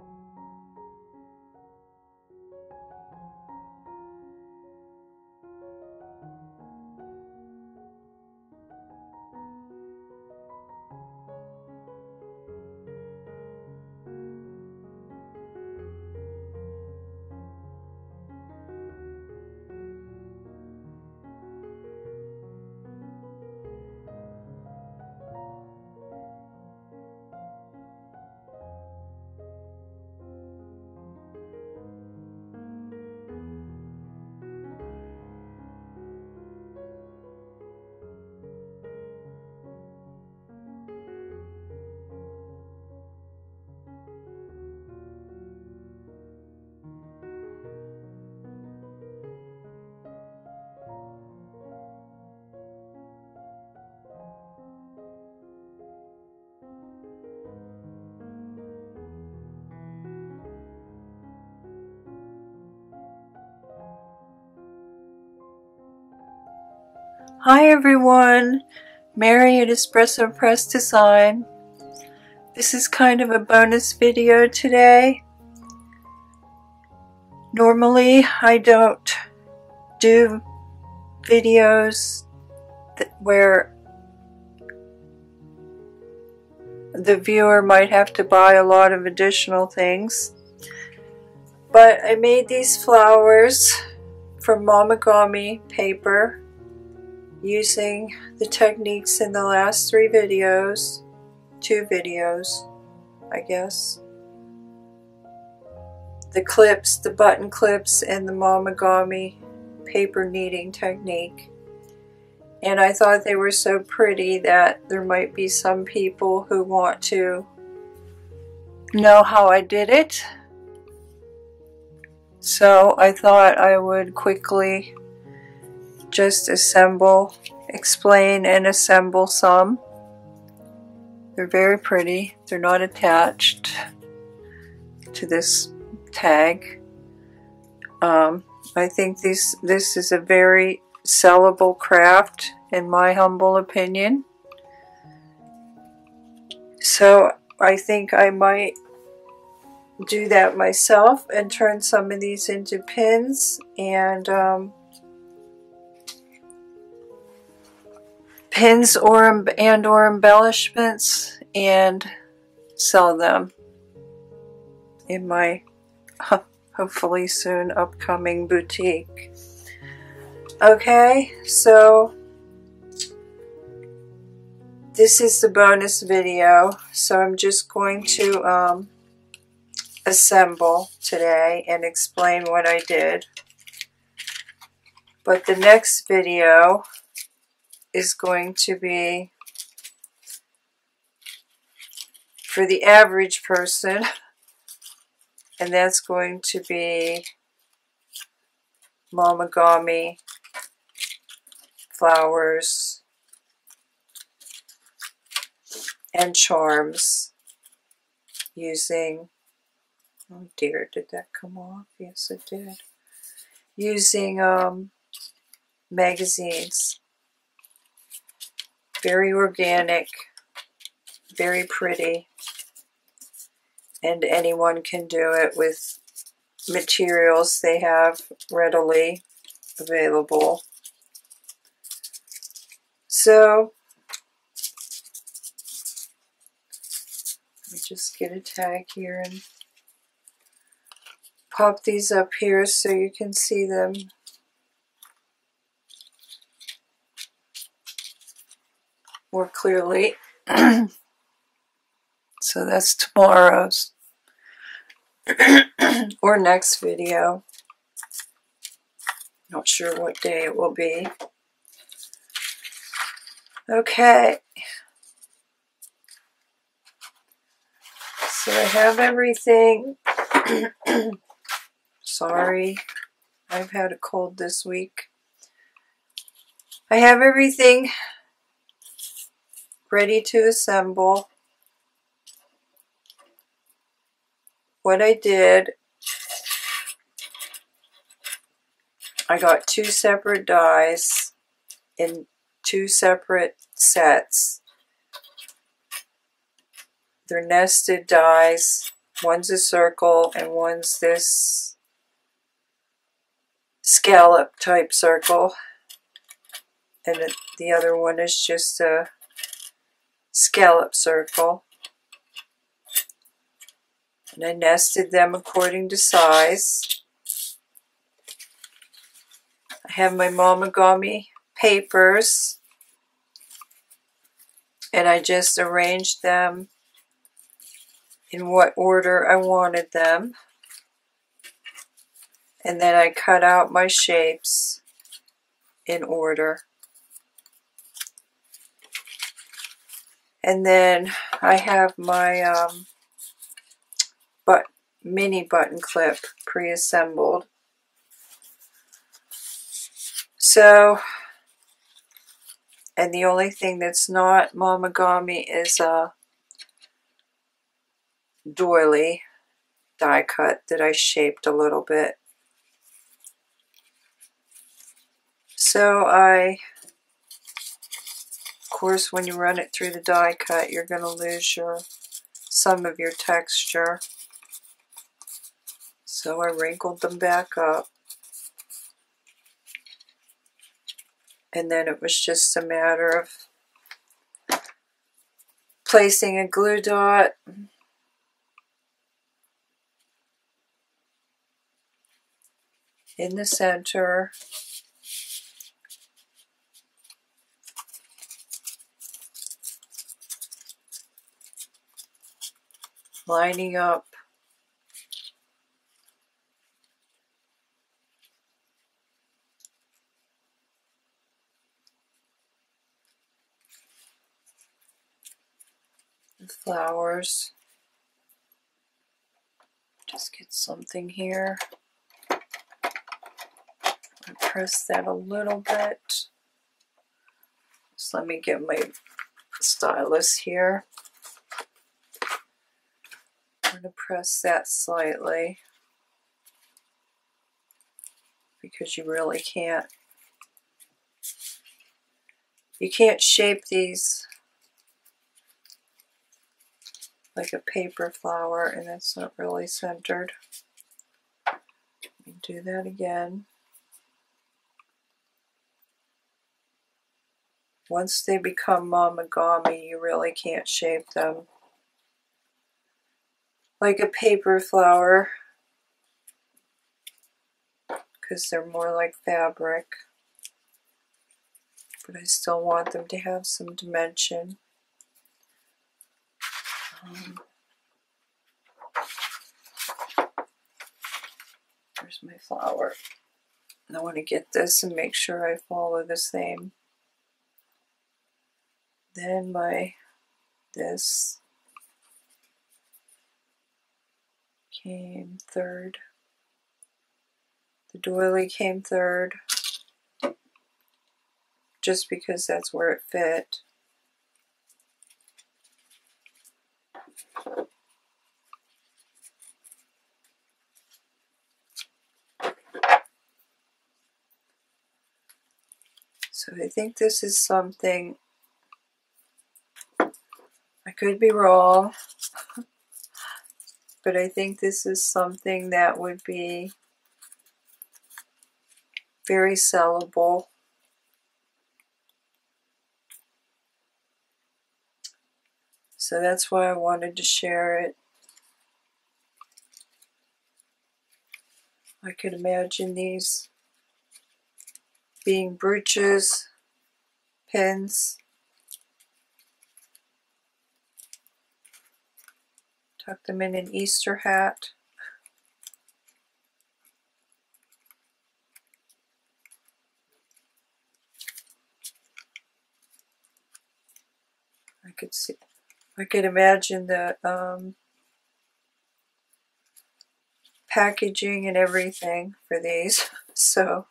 you Hi everyone, Mary at Espresso Press Design. This is kind of a bonus video today. Normally I don't do videos where the viewer might have to buy a lot of additional things. But I made these flowers from Momigami paper using the techniques in the last three videos, two videos, I guess. The clips, the button clips, and the Momigami paper kneading technique. And I thought they were so pretty that there might be some people who want to know how I did it. So I thought I would quickly just assemble, explain and assemble some. They're very pretty. They're not attached to this tag. Um, I think this, this is a very sellable craft in my humble opinion. So I think I might do that myself and turn some of these into pins and um, pins or and or embellishments and sell them in my hopefully soon upcoming boutique. Okay, so this is the bonus video, so I'm just going to um, assemble today and explain what I did. But the next video is going to be for the average person, and that's going to be Momigami flowers and charms using, oh dear, did that come off? Yes, it did. Using um, magazines very organic, very pretty, and anyone can do it with materials they have readily available. So, let me just get a tag here and pop these up here so you can see them more clearly. so that's tomorrow's or next video. Not sure what day it will be. Okay. So I have everything. Sorry, I've had a cold this week. I have everything ready to assemble. What I did, I got two separate dies in two separate sets. They're nested dies One's a circle and one's this scallop type circle. And the other one is just a scallop circle. And I nested them according to size. I have my Momigami papers and I just arranged them in what order I wanted them. And then I cut out my shapes in order. And then I have my um, but mini button clip pre-assembled. So, and the only thing that's not Momigami is a doily die cut that I shaped a little bit. So I, course, when you run it through the die cut, you're going to lose your some of your texture. So I wrinkled them back up. And then it was just a matter of placing a glue dot in the center lining up the flowers. Just get something here. press that a little bit. Just let me get my stylus here. Going to press that slightly because you really can't you can't shape these like a paper flower and it's not really centered. Do that again. Once they become momigami, you really can't shape them like a paper flower. Because they're more like fabric. But I still want them to have some dimension. Um, there's my flower? I want to get this and make sure I follow the same. Then my this came third. The doily came third just because that's where it fit. So I think this is something, I could be wrong, but I think this is something that would be very sellable. So that's why I wanted to share it. I could imagine these being brooches, pins, Tuck them in an Easter hat. I could see, I could imagine the um, packaging and everything for these. So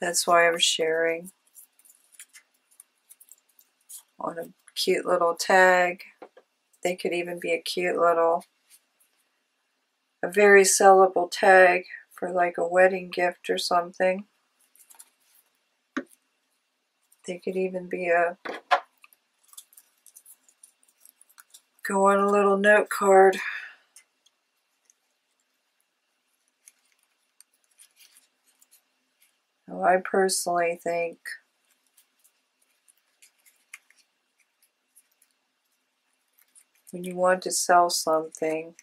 that's why I'm sharing on a cute little tag. They could even be a cute little, a very sellable tag for like a wedding gift or something. They could even be a go on a little note card. Oh, I personally think when you want to sell something,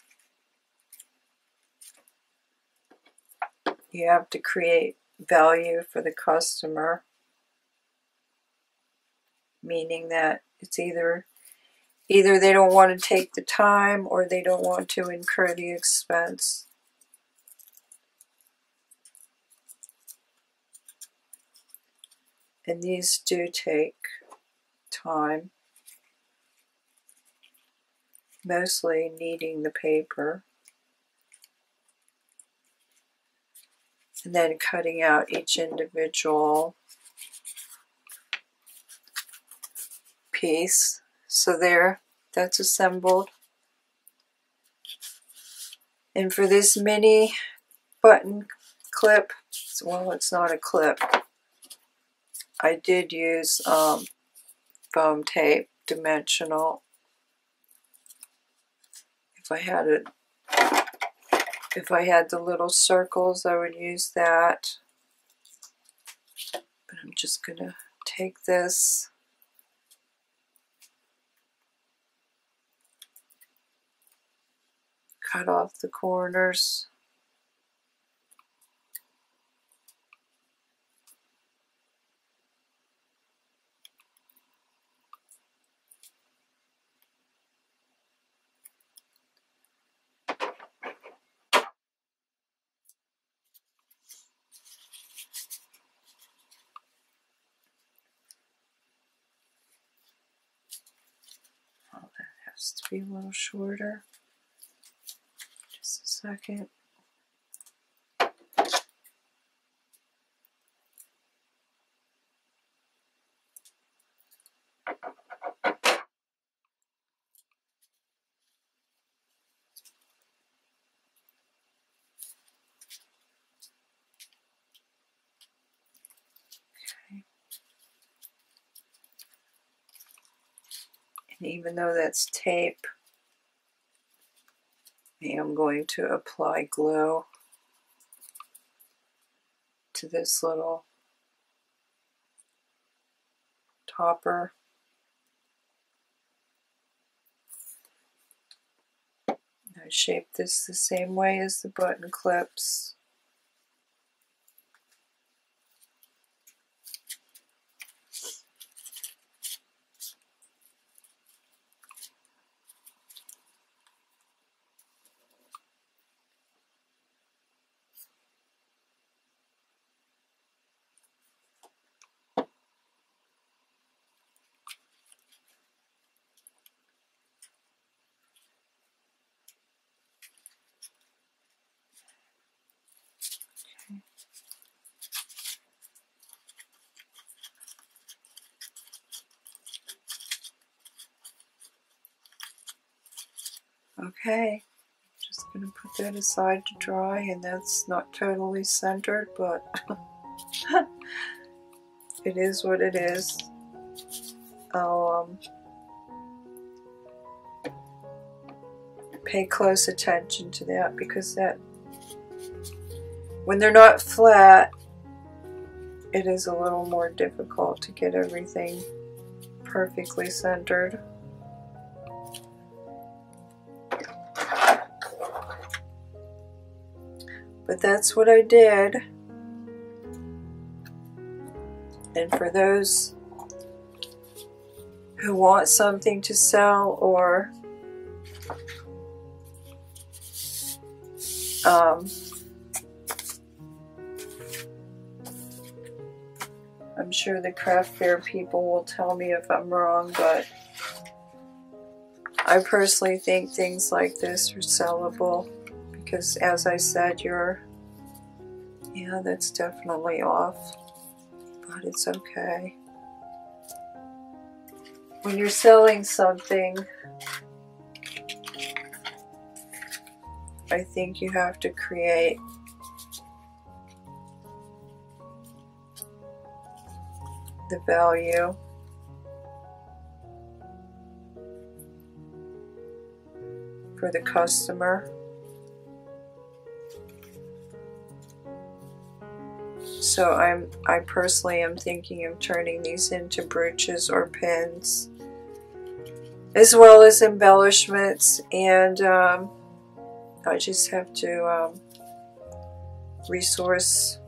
you have to create value for the customer, meaning that it's either either they don't want to take the time or they don't want to incur the expense. And these do take time mostly kneading the paper and then cutting out each individual piece. So there, that's assembled. And for this mini button clip, well, it's not a clip. I did use um, foam tape, dimensional, if I had it, if I had the little circles, I would use that. But I'm just going to take this cut off the corners. To be a little shorter. Just a second. And even though that's tape, I am going to apply glue to this little topper. I shape this the same way as the button clips. Okay, just going to put that aside to dry and that's not totally centered but it is what it is. I'll um, pay close attention to that because that when they're not flat it is a little more difficult to get everything perfectly centered. But that's what I did. And for those who want something to sell or um, I'm sure the craft fair people will tell me if I'm wrong, but I personally think things like this are sellable because as I said, you're, yeah, that's definitely off, but it's okay. When you're selling something, I think you have to create the value for the customer. So I'm I personally am thinking of turning these into brooches or pins as well as embellishments and um, I just have to um, resource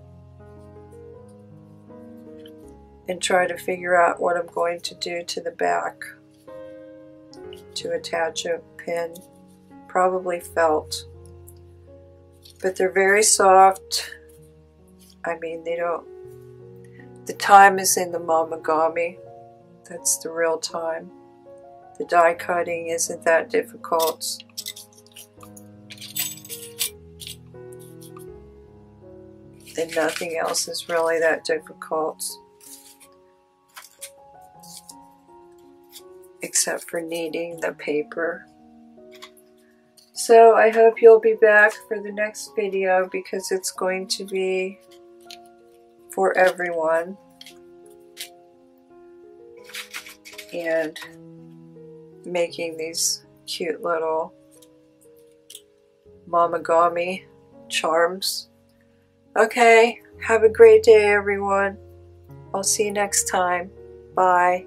and try to figure out what I'm going to do to the back to attach a pin probably felt. But they're very soft I mean, they don't. The time is in the Momigami. That's the real time. The die cutting isn't that difficult. And nothing else is really that difficult. Except for kneading the paper. So I hope you'll be back for the next video because it's going to be for everyone. And making these cute little Momigami charms. Okay, have a great day everyone. I'll see you next time. Bye.